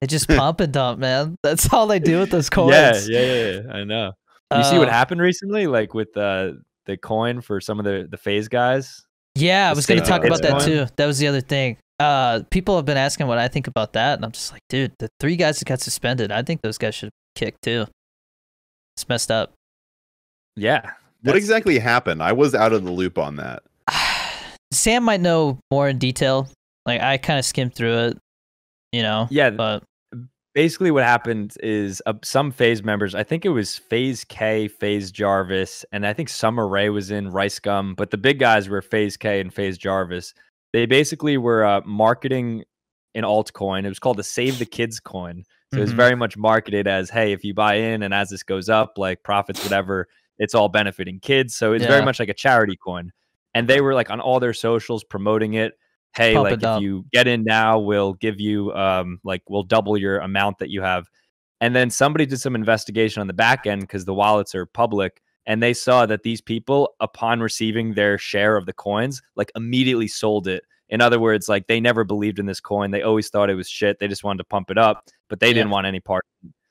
They just pump and dump, man. That's all they do with those coins. Yeah, yeah, yeah, yeah. I know. You see what Uh, happened recently, like with uh, the coin for some of the the FaZe guys. Yeah, I was going to talk about that coin? too. That was the other thing. Uh, people have been asking what I think about that, and I'm just like, dude, the three guys that got suspended, I think those guys should kick too. It's messed up. Yeah. What exactly happened? I was out of the loop on that. Sam might know more in detail. Like I kind of skimmed through it, you know. Yeah, but basically what happened is uh, some FaZe members i think it was FaZe Kay FaZe Jarvis and i think Sommer Ray was in RiceGum but the big guys were FaZe Kay and FaZe Jarvis. They basically were uh, marketing an altcoin it was called the save the kids coin. So it was Mhm. very much marketed as hey if you buy in and as this goes up like profits whatever it's all benefiting kids. So it's very much like a charity coin. And they were like on all their socials promoting it hey Pump like if up. you get in now we'll give you um like we'll double your amount that you have. And then somebody did some investigation on the back end because the wallets are public and they saw that these people upon receiving their share of the coins like immediately sold it. In other words like they never believed in this coin. They always thought it was shit. They just wanted to pump it up but they didn't want any part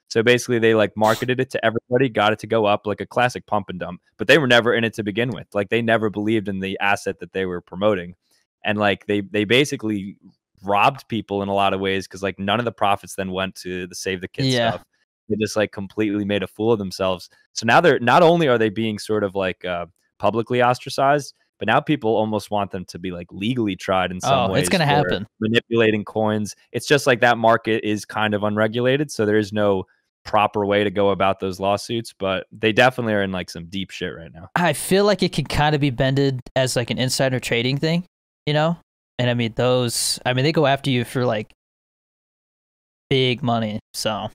so basically they like marketed it to everybody got it to go up like a classic pump and dump but they were never in it to begin with. Like they never believed in the asset that they were promoting and like they they basically robbed people in a lot of ways because like none of the profits then went to the save the kids Yeah. stuff. They just like completely made a fool of themselves. So now they're not only are they being sort of like uh publicly ostracized but now people almost want them to be like legally tried in some Oh, ways it's gonna happen. manipulating coins. It's just like that market is kind of unregulated so there is no proper way to go about those lawsuits but they definitely are in like some deep shit right now. I feel like it can kind of be bended as like an insider trading thing, you know? And I mean those I mean they go after you for like big money. So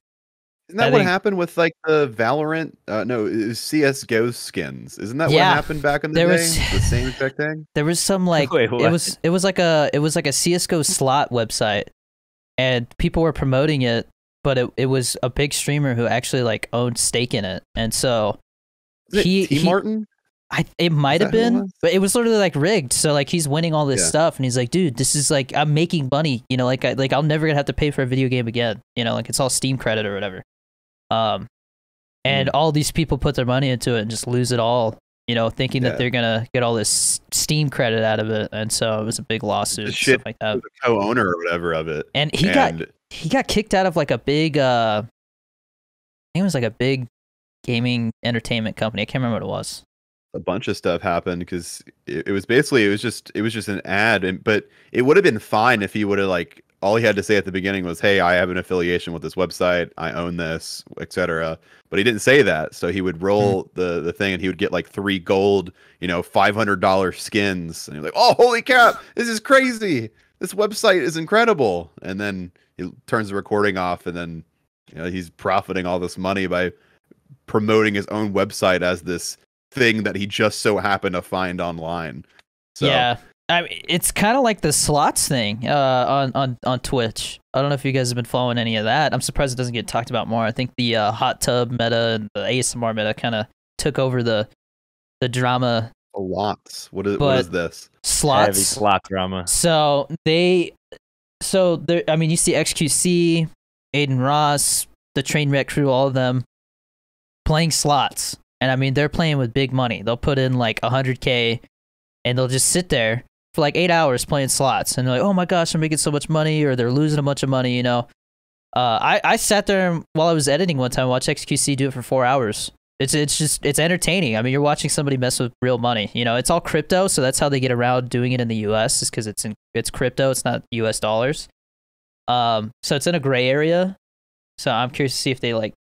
Isn't that I what think- happened with like the Valorant? Uh, no, it was CS:GO skins. Isn't that Yeah. what happened back in the There day? was- the same exact thing. there was some like Wait, it was it was like a it was like a CS:GO slot website and people were promoting it, but it, it was a big streamer who actually like owned stake in it. And so Is it He- T he- Martin? I it might have who it been, but it was literally like rigged. So like he's winning all this Yeah. stuff, and he's like, dude, this is like I'm making money. You know, like I like I'm never gonna have to pay for a video game again. You know, like it's all Steam credit or whatever. Um, and Mm. all these people put their money into it and just lose it all. You know, thinking Yeah. that they're gonna get all this Steam credit out of it, and so it was a big lawsuit, and shit stuff like that. the co-owner or whatever of it. And he got he got kicked out of like a big uh, I think it was like a big gaming entertainment company. I can't remember what it was. A bunch of stuff happened because it, it was basically it was just it was just an ad and but it would have been fine if he would have like all he had to say at the beginning was hey i have an affiliation with this website. I own this etc but he didn't say that so he would roll hmm. the the thing and he would get like three gold you know $500 skins. And you're like oh holy crap this is crazy. This website is incredible. And then he turns the recording off and then you know he's profiting all this money by promoting his own website as this thing that he just so happened to find online. So Yeah, I mean, it's kind of like the slots thing uh, on on on Twitch. I don't know if you guys have been following any of that. I'm surprised it doesn't get talked about more. I think the uh, hot tub meta and the ASMR meta kind of took over the the drama Slots. What is what But- is this? slots. heavy slot drama So they, so there. I mean, you see XQC, Adin Ross, the train wreck crew, all of them playing slots, and I mean they're playing with big money. They'll put in like hundred k, and they'll just sit there for like eight hours playing slots, and they're like, "Oh my gosh, I'm making so much money," or they're losing a bunch of money. You know, uh, I I sat there while I was editing one time, watch XQC do it for four hours. It's it's just it's entertaining. I mean, you're watching somebody mess with real money. You know, it's all crypto, so that's how they get around doing it in the U.S. is because it's in it's crypto. It's not U.S. dollars. Um, so it's in a gray area. So I'm curious to see if they like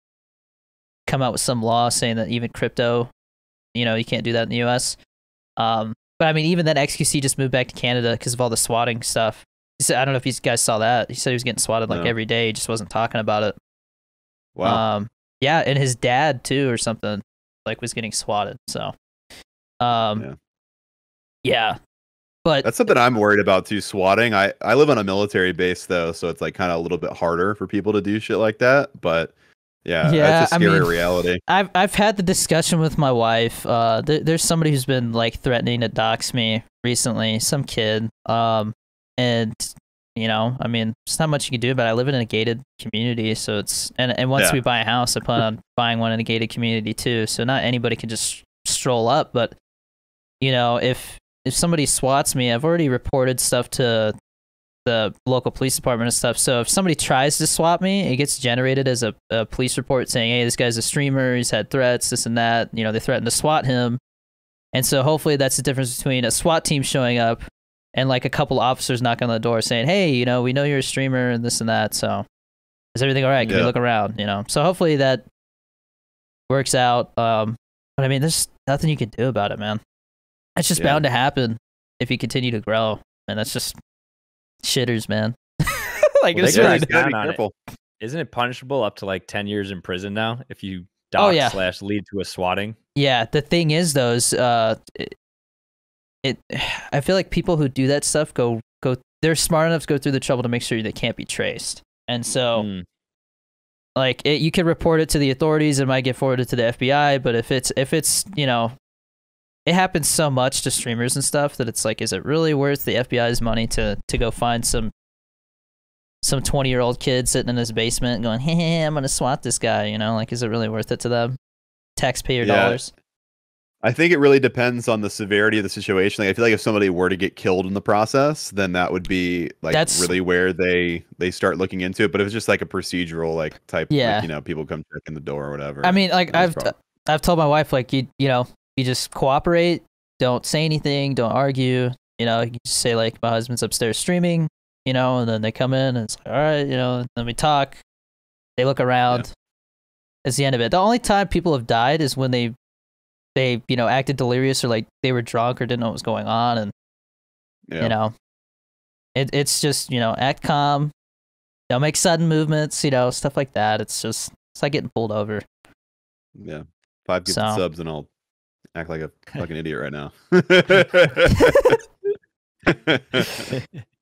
come out with some law saying that even crypto, you know, you can't do that in the U.S. Um, but I mean, even then, XQC just moved back to Canada because of all the swatting stuff. He said, I don't know if you guys saw that. He said he was getting swatted like No. every day. He just wasn't talking about it. Wow. Um, yeah, and his dad too, or something, like was getting swatted. So, um, Yeah. yeah, but That's something I'm worried about too. Swatting. I I live on a military base though, so it's like kind of a little bit harder for people to do shit like that. But yeah, Yeah, that's a I scary mean- reality. I've I've had the discussion with my wife. Uh, there, there's somebody who's been like threatening to dox me recently, some kid. Um, and You know, I mean, it's not much you can do. But I live in a gated community, so it's and and once Yeah. we buy a house, I plan on buying one in a gated community too. So not anybody can just stroll up, but you know, if if somebody swats me, I've already reported stuff to the local police department and stuff. So if somebody tries to swat me, it gets generated as a, a police report saying, "Hey, this guy's a streamer. He's had threats, this and that." You know, they threatened to swat him, and so hopefully that's the difference between a SWAT team showing up and like a couple officers knocking on the door saying, "Hey, you know, we know you're a streamer and this and that. So is everything all right? Can we Yeah. look around?" You know, so hopefully that works out. Um, but I mean, there's nothing you can do about it, man. It's just Yeah. bound to happen if you continue to grow, and that's just shitters, man. like Well, it's really gotta- gotta be down on careful. Isn't it punishable up to like 10 years in prison now if you Oh, yeah. slash lead to a swatting? Yeah, the thing is, though, is uh, it, it, I feel like people who do that stuff go go. They're smart enough to go through the trouble to make sure they can't be traced, and so Mm. like it, you can report it to the authorities. It might get forwarded to the FBI, but if it's if it's you know, it happens so much to streamers and stuff that it's like, is it really worth the FBI's money to to go find some some twenty year old kid sitting in his basement going, hey, hey, I'm gonna swat this guy? You know, like, is it really worth it to them? Taxpayer Yeah. dollars. I think it really depends on the severity of the situation. Like, I feel like if somebody were to get killed in the process, then that would be like That's- really where they they start looking into it. But if it's just like a procedural like type, Yeah. like, you know, people come check in the door or whatever. I mean, like I've I've told my wife like you you know you just cooperate, don't say anything, don't argue. You know, you just say like my husband's upstairs streaming, you know, and then they come in and it's like all right, you know, then we talk. They look around. It's the end of it. The only time people have died is when they they you know acted delirious or like they were drunk or didn't know what was going on, and yeah. you know, it it's just you know act calm, don't make sudden movements, you know, stuff like that. It's just it's like getting pulled over. yeah, five good So- subs and I'll act like a fucking idiot right now.